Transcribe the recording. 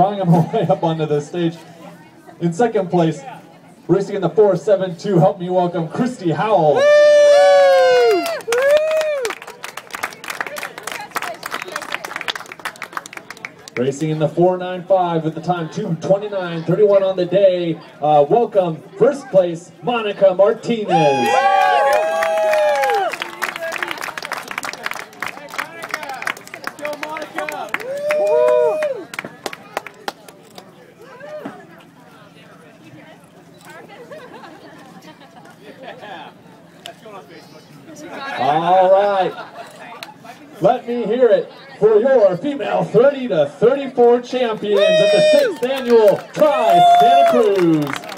drawing him way up onto the stage. In second place, racing in the 472, help me welcome Kristi Howell. Racing in the 495 with the time 229.31 on the day. Uh, welcome, first place, Monica Martinez. All right. Let me hear it for your female 30 to 34 champions of the 6th annual Tri Santa Cruz